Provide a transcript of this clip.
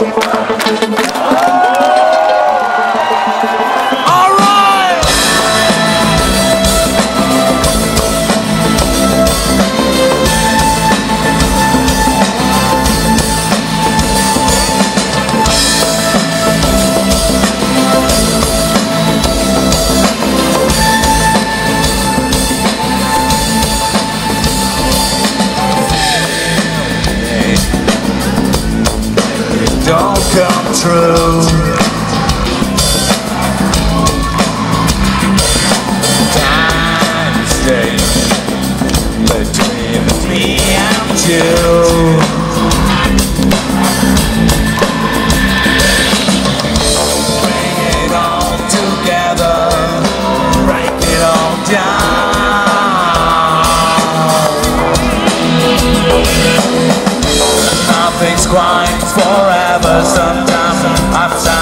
Música come true. Quite forever, sometimes upside down.